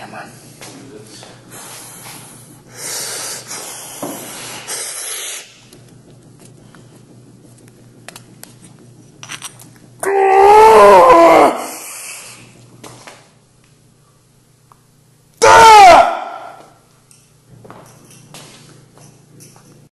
Hermann.